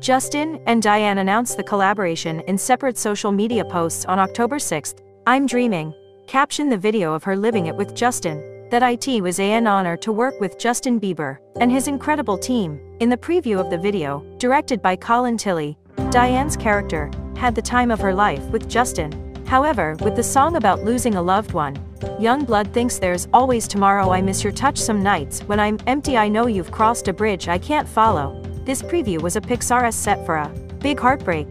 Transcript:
Justin and Diane announced the collaboration in separate social media posts on October 6. I'm dreaming. Captioned the video of her living it with Justin. That it was an honor to work with Justin Bieber and his incredible team. In the preview of the video, directed by Colin Tilley, Diane's character had the time of her life with Justin. However, with the song about losing a loved one, Young Blood thinks there's always tomorrow. I miss your touch some nights when I'm empty. I know you've crossed a bridge I can't follow. This preview was a Pixar set for a big heartbreak.